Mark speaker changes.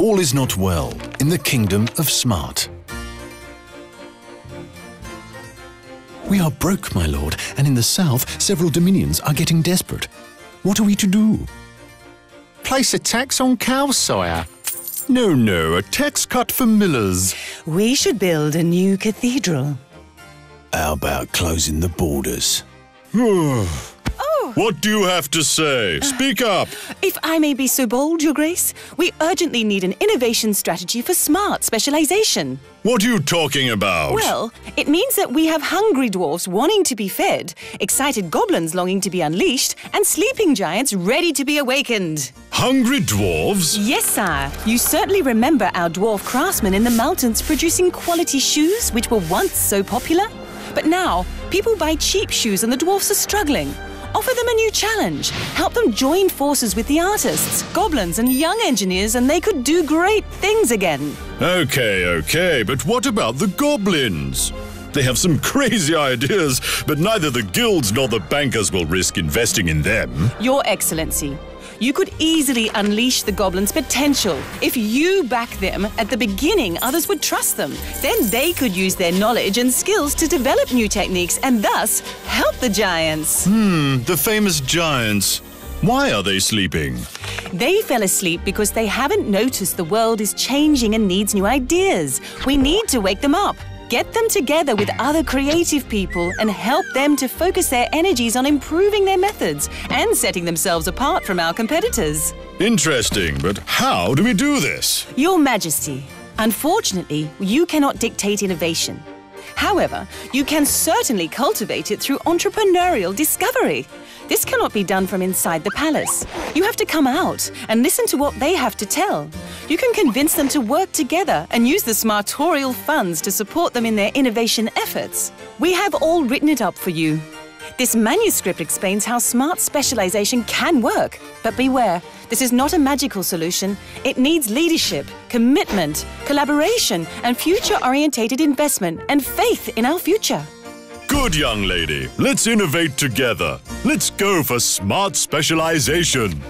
Speaker 1: all is not well in the kingdom of Smart. We are broke, my lord, and in the south, several dominions are getting desperate. What are we to do?
Speaker 2: Place a tax on cows, sire.
Speaker 1: No, no, a tax cut for millers.
Speaker 3: We should build a new cathedral.
Speaker 1: How about closing the borders?
Speaker 4: What do you have to say? Uh, Speak up.
Speaker 3: If I may be so bold, Your Grace, we urgently need an innovation strategy for smart specialization.
Speaker 4: What are you talking about?
Speaker 3: Well, it means that we have hungry dwarfs wanting to be fed, excited goblins longing to be unleashed, and sleeping giants ready to be awakened.
Speaker 4: Hungry dwarves?
Speaker 3: Yes, sire. You certainly remember our dwarf craftsmen in the mountains producing quality shoes, which were once so popular. But now, people buy cheap shoes and the dwarfs are struggling. Offer them a new challenge. Help them join forces with the artists, goblins, and young engineers, and they could do great things again.
Speaker 4: Okay, okay, but what about the goblins? They have some crazy ideas, but neither the guilds nor the bankers will risk investing in them.
Speaker 3: Your Excellency, you could easily unleash the goblins' potential. If you back them at the beginning, others would trust them. Then they could use their knowledge and skills to develop new techniques and thus help the giants.
Speaker 4: Hmm, the famous giants. Why are they sleeping?
Speaker 3: They fell asleep because they haven't noticed the world is changing and needs new ideas. We need to wake them up. Get them together with other creative people and help them to focus their energies on improving their methods and setting themselves apart from our competitors.
Speaker 4: Interesting, but how do we do this?
Speaker 3: Your Majesty, unfortunately, you cannot dictate innovation. However, you can certainly cultivate it through entrepreneurial discovery. This cannot be done from inside the palace. You have to come out and listen to what they have to tell. You can convince them to work together and use the Smartorial funds to support them in their innovation efforts. We have all written it up for you. This manuscript explains how smart specialization can work. But beware, this is not a magical solution. It needs leadership, commitment, collaboration, and future orientated investment and faith in our future.
Speaker 4: Good, young lady. Let's innovate together. Let's go for smart specialization.